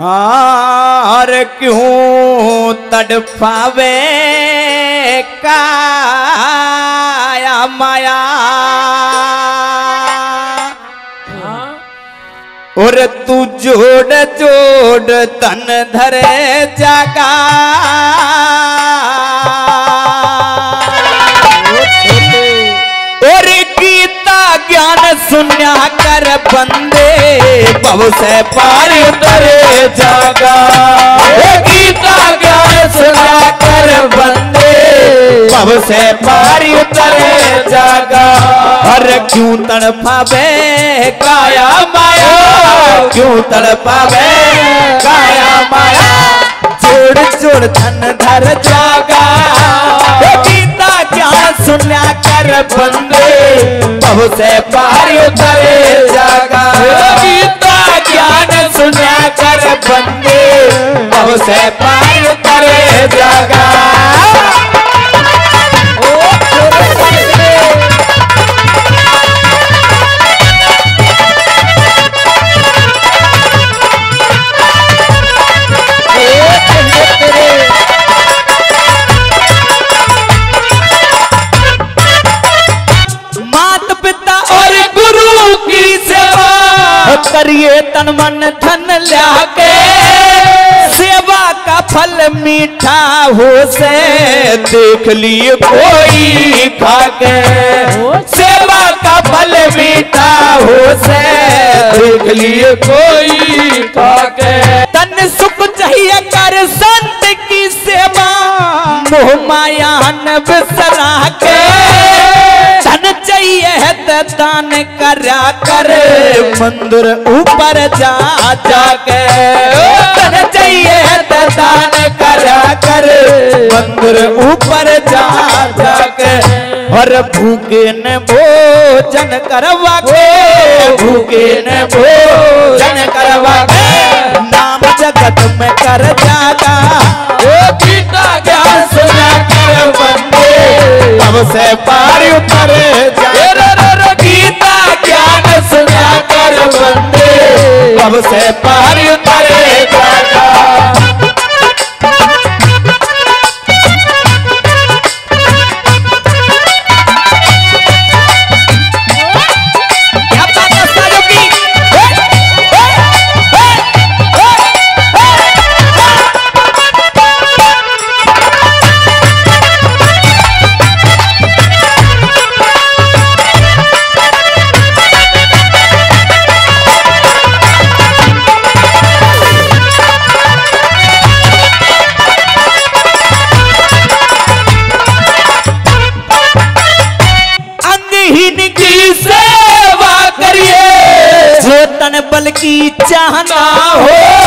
हार क्यों तड़फावे काया माया? और तू जोड़ जोड़ तन धरे जागा। और गीता ज्ञान सुन्या कर बंदे भव से पार उतरे जागा। गीता ज्ञान सुन्या कर बंदे भव से पार उतरे जागा। हर क्यों तड़पावे काया माया? क्यों तड़पावे काया माया? जोड़ जोड़ धन धर जागा। कर बंदे बहु से पार उतरे जागा। गीता ज्ञान सुना कर बंदे, बहु से पार करिए तन मन धन लाके। सेवा का फल मीठा हो से देख लिए कोई खाके। सेवा का फल मीठा हो से देख लिए कोई खाके। तन सुख चाहिए कर संत की सेवा, मोह माया बिसरा के धन चाहिए दान करा कर, मंदिर ऊपर जा जाके। चाहिए दान करा कर, मंदिर ऊपर जा जाके। और भूखे न भोजन करवा के भूखे न भोजन करवा के। नाम जगत में कर जागा ओ, गीता ज्ञान सुना कर बंदे अब से पार उतर। अब की सेवा करिए। जो तन बल की चाहना हो।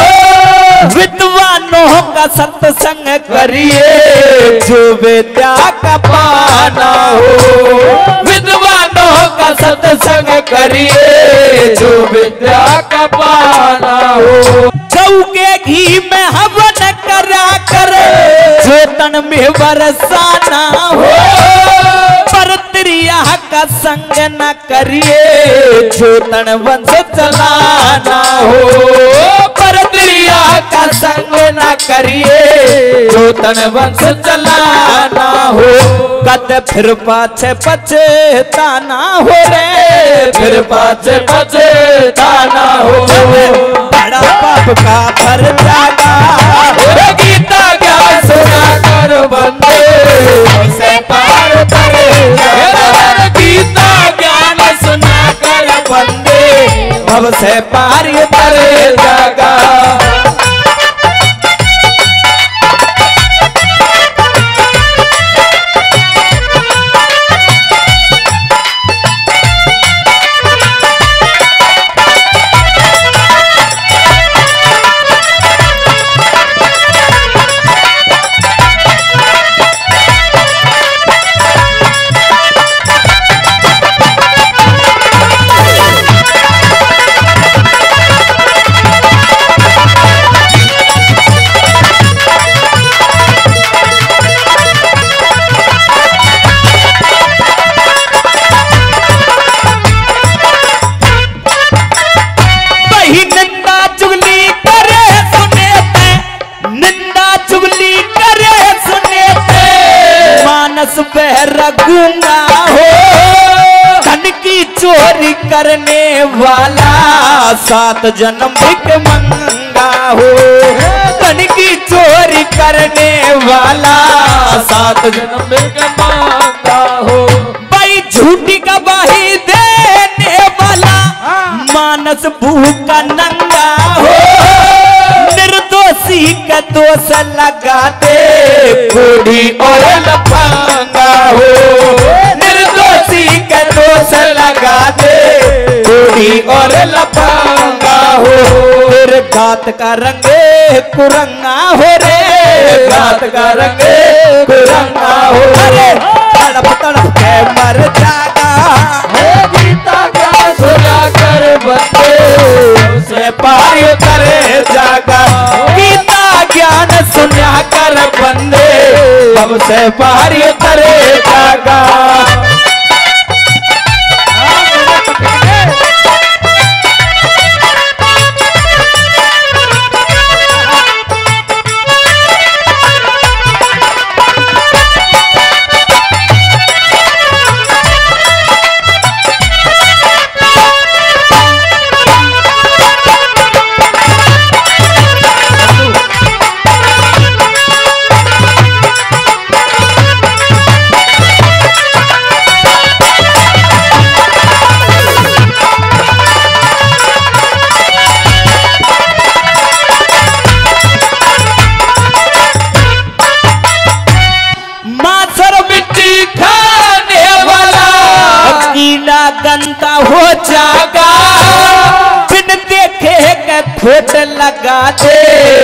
विद्वानों का सत्संग करिए। जो विद्या का पाना हो। विद्वानों का सत्संग करिए। जो विद्या का पाना हो। गऊ के घी में हवन करा कर। जो तन में बरसाना हो। का संग न करिए जो तन वंश चलाना हो। पर त्रिया का संग न करिए जो तन वंश चलाना हो। कद फिर पाछे पछताना हो रे, फिर पाछे पछताना हो। बड़ा पाप का भर जागा बंदे भव से पार्य पर जागा। करने वाला सात जन्म भिक मंगा हो। धन की चोरी करने वाला सात जन्म भिक मांगा हो। भाई झूठी गवाही देने वाला मानस भूखा नंगा हो। निर्दोषी का दोष लगाते, बूढ़ी और लफंगा हो। बूढ़ी और लफंगा हो। फिर घात का रंगे कुरंगा हो रे। घात का रंगे कुरंगा हो रे। तड़प तड़प के मर जागा गीता क्या सुना कर बंदे से पार करे जागा। गीता ज्ञान सुना कर बंदे अब से पार करे जागा।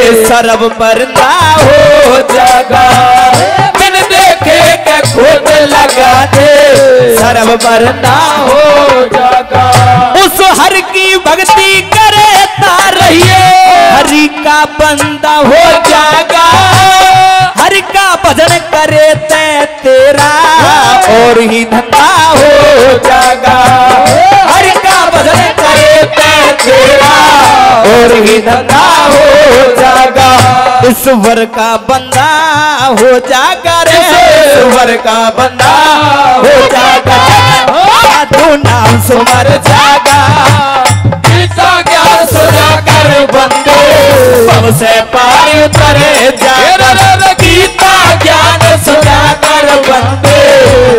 सरब परदा हो जागा। बिन देखे के खुद लगा दे। सरब परदा हो जागा। उस हर की भक्ति करे ता हरी हरि का बंदा हो जागा। और ही हो जागा ईश्वर का बंदा हो जागा रे। ईश्वर का बंदा हो जागा साधु नाम सुमर जागा ज्ञान सुना कर बंदे। सबसे पार उतरे जागा गीता ज्ञान सुना कर बंदे।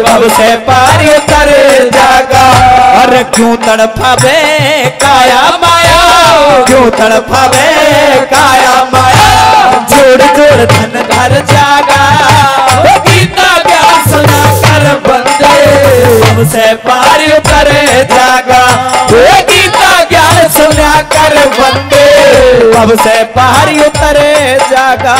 सबसे पार क्यों तड़पावे काया माया। क्यों तड़पावे काया माया। जोड़ जोड़ धन घर जागा। गीता ज्ञान सुना कर बंदे। सबसे पार उतरे जागा। गीता सुना कर बंदे। अब से पार उतरे जागा।